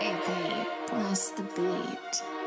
AP plus the beat.